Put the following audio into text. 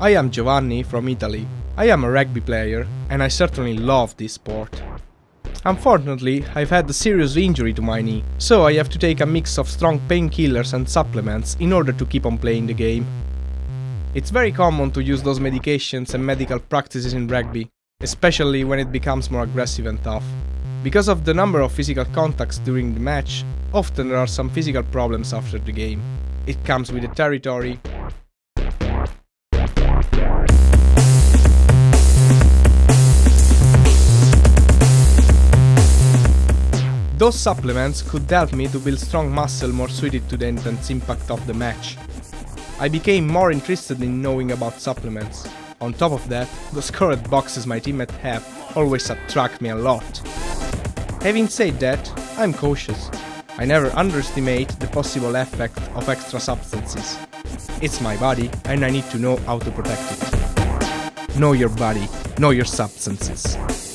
I am Giovanni from Italy. I am a rugby player and I certainly love this sport. Unfortunately, I've had a serious injury to my knee, so I have to take a mix of strong painkillers and supplements in order to keep on playing the game. It's very common to use those medications and medical practices in rugby, especially when it becomes more aggressive and tough. Because of the number of physical contacts during the match, often there are some physical problems after the game. It comes with the territory, Those supplements could help me to build strong muscle more suited to the intense impact of the match. I became more interested in knowing about supplements. On top of that, those colored boxes my teammates have always attract me a lot. Having said that, I'm cautious. I never underestimate the possible effect of extra substances. It's my body and I need to know how to protect it. Know your body, know your substances.